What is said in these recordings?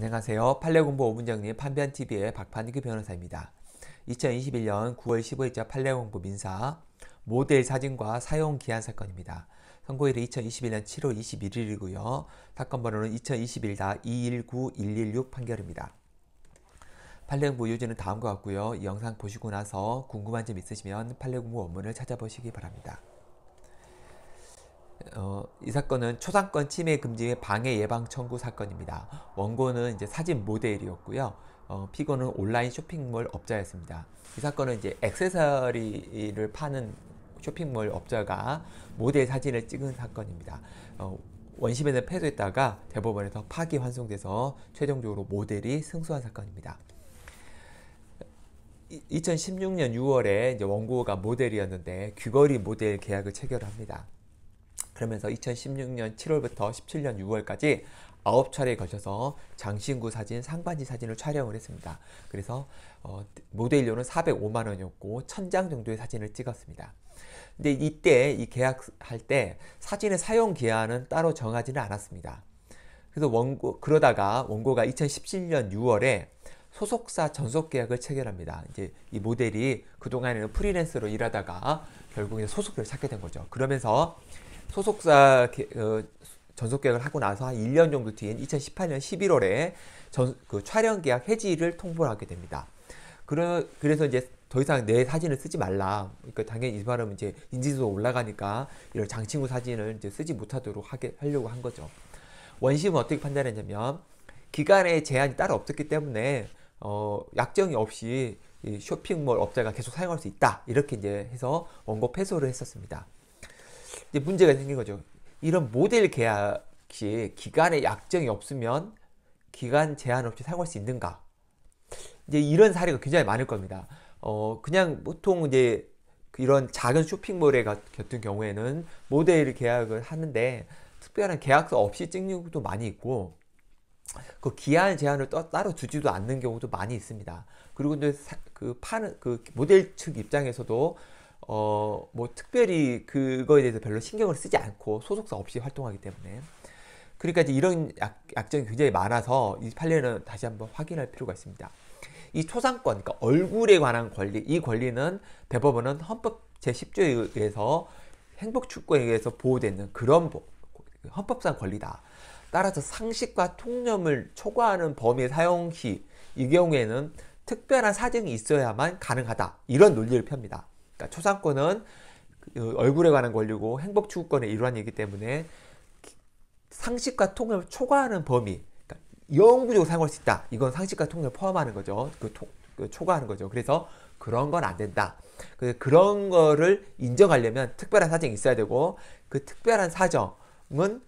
안녕하세요. 판례공부 5분 정리 판변TV의 박판기 변호사입니다. 2021년 9월 15일자 판례공부 민사 모델 사진과 사용 기한 사건입니다. 선고일은 2021년 7월 21일이고요. 사건 번호는 2021-219116 판결입니다. 판례공부 요지는 다음과 같고요. 이 영상 보시고 나서 궁금한 점 있으시면 판례공부 원문을 찾아보시기 바랍니다. 어, 이 사건은 초상권 침해 금지의 방해 예방 청구 사건입니다. 원고는 이제 사진 모델이었고요. 어, 피고는 온라인 쇼핑몰 업자였습니다. 이 사건은 이제 액세서리를 파는 쇼핑몰 업자가 모델 사진을 찍은 사건입니다. 어, 원심에는 패소했다가 대법원에서 파기 환송돼서 최종적으로 모델이 승소한 사건입니다. 2016년 6월에 이제 원고가 모델이었는데 귀걸이 모델 계약을 체결합니다. 그러면서 2016년 7월부터 17년 6월까지 9차례에 걸쳐서 장신구 사진, 상반지 사진을 촬영을 했습니다. 그래서 어, 모델료는 405만 원이었고 1000장 정도의 사진을 찍었습니다. 근데 이때 이 계약할 때 사진의 사용 기한은 따로 정하지는 않았습니다. 그래서 원고 그러다가 원고가 2017년 6월에 소속사 전속 계약을 체결합니다. 이제 이 모델이 그동안에는 프리랜서로 일하다가 결국 소속을 찾게 된 거죠. 그러면서 소속사 어, 전속 계약을 하고 나서 한 1년 정도 뒤인 2018년 11월에 전, 그 촬영 계약 해지를 통보를 하게 됩니다. 그러, 그래서 이제 더 이상 내 사진을 쓰지 말라. 그러니까 당연히 이 사람은 이제 인지도가 올라가니까 이런 장친구 사진을 이제 쓰지 못하도록 하게 하려고 한 거죠. 원심은 어떻게 판단했냐면 기간의 제한이 따로 없었기 때문에 어, 약정이 없이 이 쇼핑몰 업자가 계속 사용할 수 있다. 이렇게 이제 해서 원고 패소를 했었습니다. 이제 문제가 생긴 거죠. 이런 모델 계약 시 기간에 약정이 없으면 기간 제한 없이 사용할 수 있는가? 이제 이런 사례가 굉장히 많을 겁니다. 어, 그냥 보통 이제 이런 작은 쇼핑몰에 같은 경우에는 모델 계약을 하는데 특별한 계약서 없이 찍는 경우도 많이 있고 그 기한 제한을 떠, 따로 두지도 않는 경우도 많이 있습니다. 그리고 이제 사, 그 파는 그 모델 측 입장에서도 어, 뭐 특별히 그거에 대해서 별로 신경을 쓰지 않고 소속사 없이 활동하기 때문에 그러니까 이제 이런 약, 약점이 굉장히 많아서 이 판례는 다시 한번 확인할 필요가 있습니다. 이 초상권, 그러니까 얼굴에 관한 권리, 이 권리는 대법원은 헌법 제10조에 의해서 행복축구에 의해서 보호되는 그런 헌법상 권리다. 따라서 상식과 통념을 초과하는 범위 사용 시 이 경우에는 특별한 사정이 있어야만 가능하다. 이런 논리를 펴니다. 그러니까 초상권은 그 얼굴에 관한 권리고 행복 추구권의 일환이기 때문에 상식과 통념을 초과하는 범위, 그러니까 영구적으로 사용할 수 있다. 이건 상식과 통념을 포함하는 거죠. 그, 통, 그 초과하는 거죠. 그래서 그런 건 안 된다. 그런 거를 인정하려면 특별한 사정이 있어야 되고 그 특별한 사정은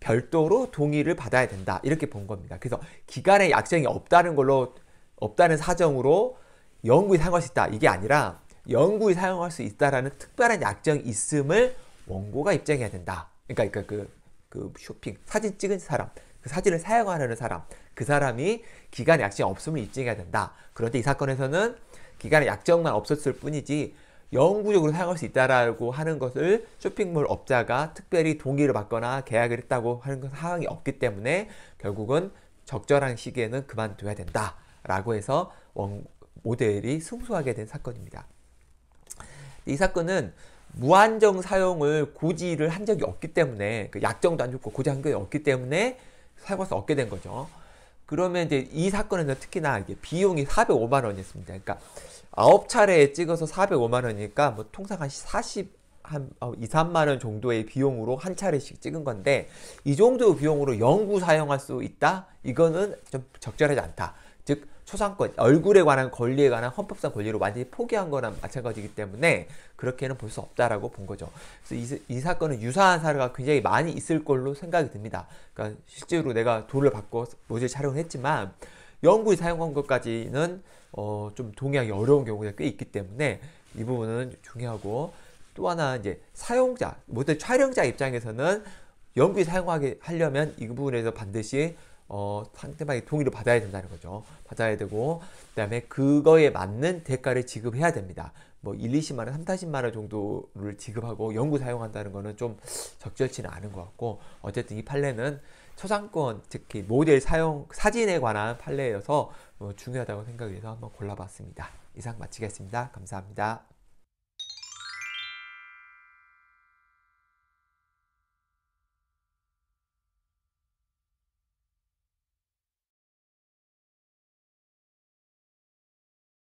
별도로 동의를 받아야 된다. 이렇게 본 겁니다. 그래서 기간의 약정이 없다는 걸로 없다는 사정으로 영구히 사용할 수 있다. 이게 아니라 영구히 사용할 수 있다라는 특별한 약정이 있음을 원고가 입증해야 된다. 그러니까, 그러니까 그, 그 쇼핑 사진 찍은 사람, 그 사진을 사용하는 사람, 그 사람이 기간의 약정이 없음을 입증해야 된다. 그런데 이 사건에서는 기간의 약정만 없었을 뿐이지 영구적으로 사용할 수 있다라고 하는 것을 쇼핑몰 업자가 특별히 동의를 받거나 계약을 했다고 하는 사항이 없기 때문에 결국은 적절한 시기에는 그만둬야 된다라고 해서 원, 모델이 승소하게 된 사건입니다. 이 사건은 무한정 사용을 고지를 한 적이 없기 때문에 그 약정도 안 줬고 고지한 적이 없기 때문에 수 없게 된 거죠. 그러면 이제 이 사건에는 특히나 이게 비용이 405만 원이었습니다. 그러니까 아홉 차례 찍어서 405만 원이니까 뭐 통상 한 40, 한 2, 3만 원 정도의 비용으로 한 차례씩 찍은 건데 이 정도 비용으로 영구 사용할 수 있다? 이거는 좀 적절하지 않다. 즉 초상권, 얼굴에 관한 권리에 관한 헌법상 권리를 완전히 포기한 거나 마찬가지이기 때문에 그렇게는 볼 수 없다라고 본 거죠. 그래서 이, 이, 사건은 유사한 사례가 굉장히 많이 있을 걸로 생각이 듭니다. 그러니까 실제로 내가 돈을 받고 모델 촬영을 했지만 영구히 사용한 것까지는 어, 좀 동의하기 어려운 경우가 꽤 있기 때문에 이 부분은 중요하고 또 하나 이제 사용자, 모델 촬영자 입장에서는 영구히 사용하게 하려면 이 부분에서 반드시 어, 상대방의 동의를 받아야 된다는 거죠. 받아야 되고, 그 다음에 그거에 맞는 대가를 지급해야 됩니다. 뭐 1, 20만 원, 3, 40만 원 정도를 지급하고 연구 사용한다는 거는 좀 적절치는 않은 것 같고, 어쨌든 이 판례는 초상권 특히 모델 사용 사진에 관한 판례여서 어, 중요하다고 생각해서 한번 골라봤습니다. 이상 마치겠습니다. 감사합니다.